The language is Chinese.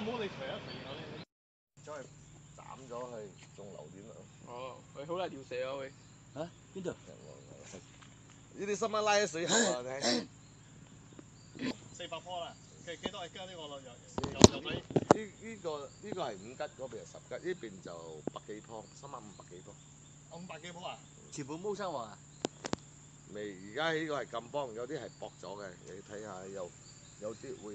有冇你除一除然後咧？再斬咗去種榴蓮啦。哦，喂，好大條蛇啊喂！嚇邊度？呢啲新蚊拉喺水口啊！你四百棵啦，幾幾多？而家呢個咯，又又又睇呢呢個呢個係五吉，嗰邊係十吉，呢邊就百幾棵，三百五百幾棵。五百幾棵啊！全部冇生黃啊！未，而家呢個係咁幫，有啲係薄咗嘅，你睇下有有啲會